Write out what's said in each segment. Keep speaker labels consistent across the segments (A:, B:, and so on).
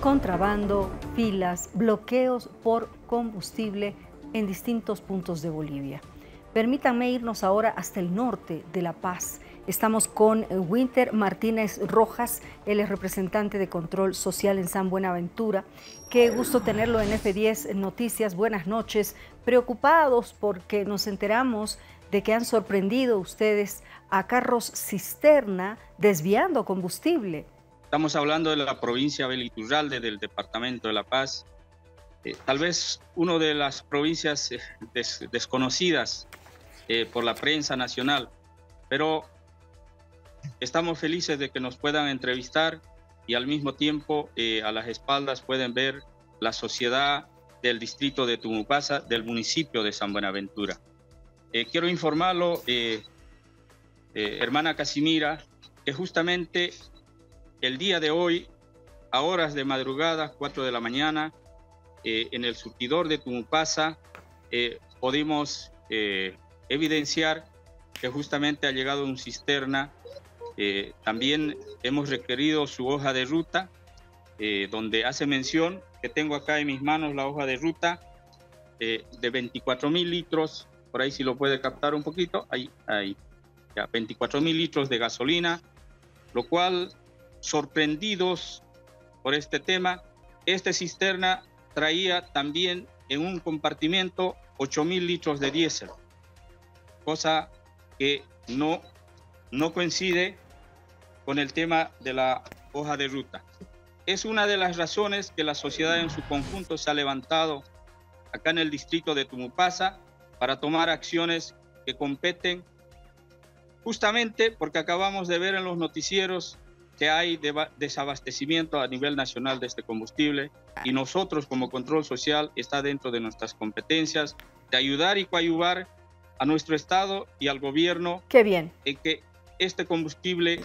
A: contrabando, filas, bloqueos por combustible en distintos puntos de Bolivia. Permítanme irnos ahora hasta el norte de La Paz. Estamos con Winter Martínez Rojas, él es representante de Control Social en San Buenaventura. Qué gusto tenerlo en F10 Noticias. Buenas noches. Preocupados porque nos enteramos de que han sorprendido ustedes a carros cisterna desviando combustible.
B: Estamos hablando de la provincia Beliturralde del departamento de La Paz, eh, tal vez una de las provincias eh, desconocidas eh, por la prensa nacional, pero estamos felices de que nos puedan entrevistar y al mismo tiempo a las espaldas pueden ver la sociedad del distrito de Tumupasa, del municipio de San Buenaventura. quiero informarlo, hermana Casimira, que justamente el día de hoy, a horas de madrugada, 4 de la mañana, eh, en el surtidor de Tumupasa, eh, pudimos eh, evidenciar que justamente ha llegado un cisterna. Eh, también hemos requerido su hoja de ruta, donde hace mención que tengo acá en mis manos la hoja de ruta de 24 mil litros, por ahí si lo puede captar un poquito, ahí, ahí, ya, 24 mil litros de gasolina, lo cual, sorprendidos por este tema, esta cisterna traía también en un compartimiento 8 mil litros de diésel, cosa que no, no coincide con el tema de la hoja de ruta. Es una de las razones que la sociedad en su conjunto se ha levantado acá en el distrito de Tumupasa para tomar acciones que competen justamente porque acabamos de ver en los noticieros que hay desabastecimiento a nivel nacional de este combustible y nosotros como control social está dentro de nuestras competencias de ayudar y coayuvar a nuestro Estado y al gobierno
A: Qué bien.
B: en que este combustible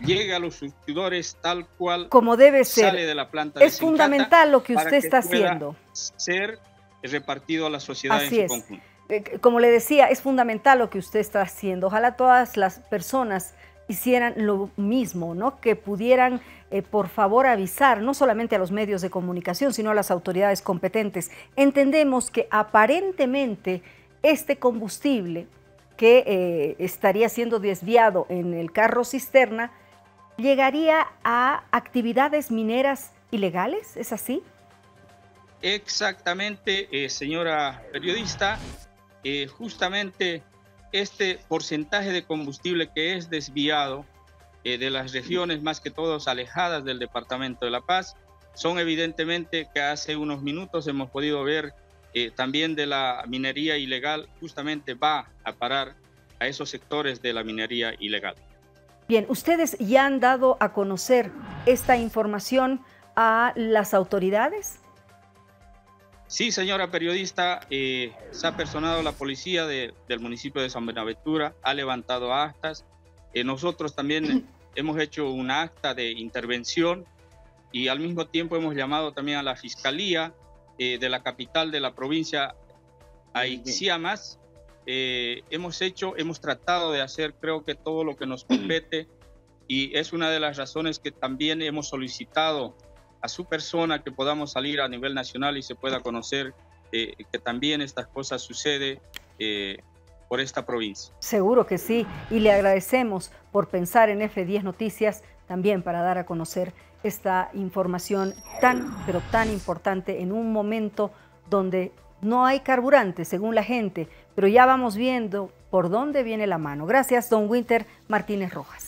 B: llegue a los surtidores tal cual
A: como debe ser.
B: sale de la planta.
A: Es fundamental lo que usted está haciendo.
B: Ser repartido a la sociedad en su conjunto.
A: Eh, como le decía, es fundamental lo que usted está haciendo. Ojalá todas las personas hicieran lo mismo, ¿no? Que pudieran, eh, por favor, avisar no solamente a los medios de comunicación, sino a las autoridades competentes. Entendemos que aparentemente este combustible que eh, estaría siendo desviado en el carro cisterna llegaría a actividades mineras ilegales, ¿es así?
B: Exactamente, eh, señora periodista. justamente este porcentaje de combustible que es desviado eh, de las regiones más que todos alejadas del departamento de La Paz, son evidentemente que hace unos minutos hemos podido ver eh, también de la minería ilegal, justamente va a parar a esos sectores de la minería ilegal.
A: Bien, ustedes ya han dado a conocer esta información a las autoridades.
B: Sí, señora periodista, eh, se ha personado la policía del municipio de San Buenaventura, ha levantado actas. Eh, nosotros también hemos hecho un acta de intervención y al mismo tiempo hemos llamado también a la fiscalía eh, de la capital de la provincia, a Ixiamas. hemos hecho, hemos tratado de hacer creo que todo lo que nos compete y es una de las razones que también hemos solicitado a su persona, que podamos salir a nivel nacional y se pueda conocer eh, que también estas cosas suceden eh, por esta provincia.
A: Seguro que sí, y le agradecemos por pensar en F10 Noticias también para dar a conocer esta información tan, pero tan importante en un momento donde no hay carburante, según la gente, pero ya vamos viendo por dónde viene la mano. Gracias, don Winter Martínez Rojas.